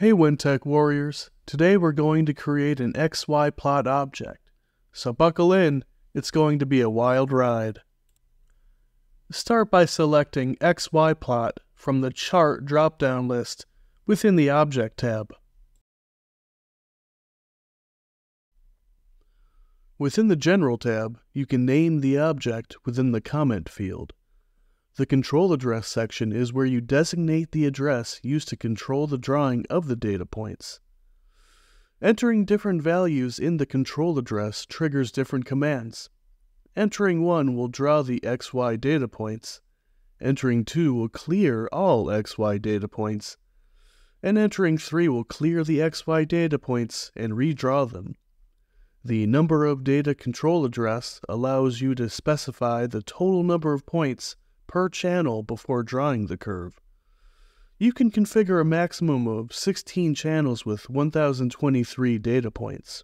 Hey Weintek warriors, today we're going to create an XY plot object. So buckle in, it's going to be a wild ride. Start by selecting XY plot from the Chart drop-down list within the Object tab. Within the General tab, you can name the object within the comment field. The control address section is where you designate the address used to control the drawing of the data points. Entering different values in the control address triggers different commands. Entering 1 will draw the XY data points, entering 2 will clear all XY data points, and entering 3 will clear the XY data points and redraw them. The number of data control address allows you to specify the total number of points per channel before drawing the curve. You can configure a maximum of 16 channels with 1023 data points.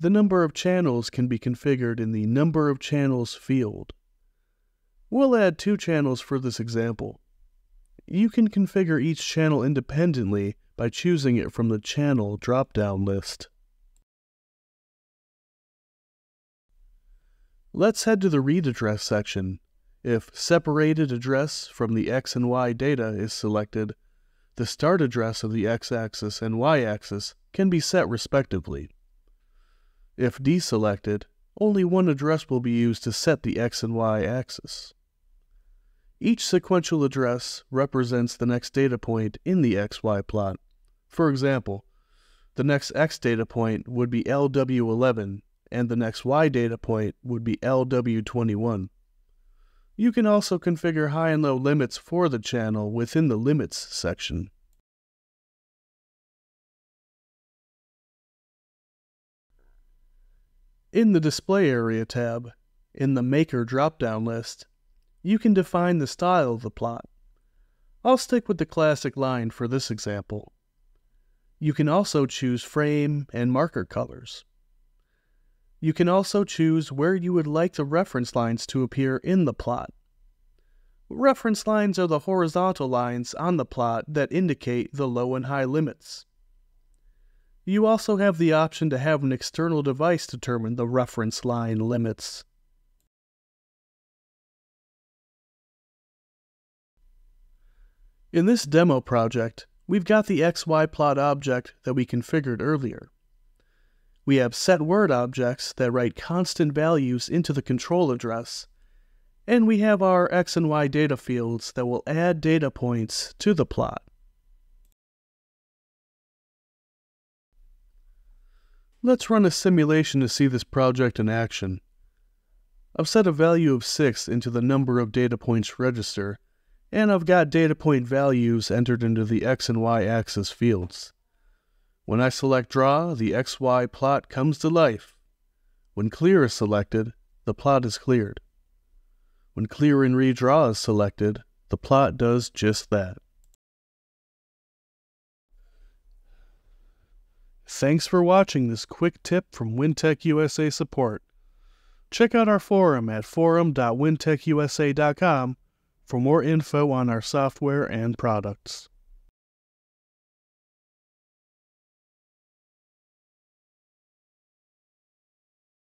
The number of channels can be configured in the Number of Channels field. We'll add two channels for this example. You can configure each channel independently by choosing it from the Channel drop-down list. Let's head to the Read Address section if separated address from the x and y data is selected, the start address of the x-axis and y-axis can be set respectively. If deselected, only one address will be used to set the x and y axis. Each sequential address represents the next data point in the xy plot. For example, the next x data point would be LW11 and the next y data point would be LW21. You can also configure high and low limits for the channel within the Limits section. In the Display Area tab, in the Marker drop-down list, you can define the style of the plot. I'll stick with the classic line for this example. You can also choose frame and marker colors. You can also choose where you would like the reference lines to appear in the plot. Reference lines are the horizontal lines on the plot that indicate the low and high limits. You also have the option to have an external device determine the reference line limits. In this demo project, we've got the XY plot object that we configured earlier. We have set word objects that write constant values into the control address, and we have our X and Y data fields that will add data points to the plot. Let's run a simulation to see this project in action. I've set a value of 6 into the number of data points register, and I've got data point values entered into the X and Y axis fields. When I select Draw, the XY plot comes to life. When Clear is selected, the plot is cleared. When Clear and Redraw is selected, the plot does just that. Thanks for watching this quick tip from Weintek USA Support. Check out our forum at forum.weintekusa.com for more info on our software and products.